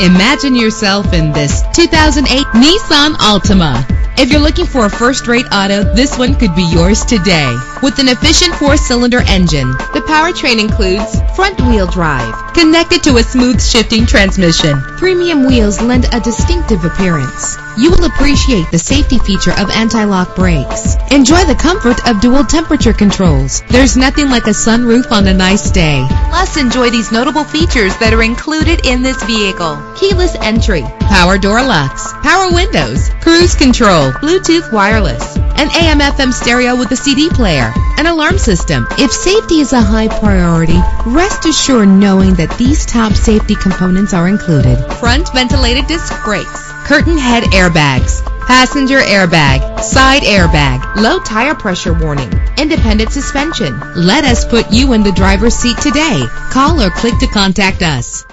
Imagine yourself in this 2008 Nissan Altima. If you're looking for a first-rate auto, this one could be yours today. With an efficient four-cylinder engine, the powertrain includes front-wheel drive, connected to a smooth shifting transmission. Premium wheels lend a distinctive appearance. You will appreciate the safety feature of anti-lock brakes. Enjoy the comfort of dual temperature controls. There's nothing like a sunroof on a nice day. Plus, enjoy these notable features that are included in this vehicle. Keyless entry, power door locks, power windows, cruise control, Bluetooth wireless, an AM FM stereo with a CD player, an alarm system. If safety is a high priority, rest assured knowing that these top safety components are included. Front ventilated disc brakes, curtain head airbags, passenger airbag, side airbag, low tire pressure warning, independent suspension. Let us put you in the driver's seat today. Call or click to contact us.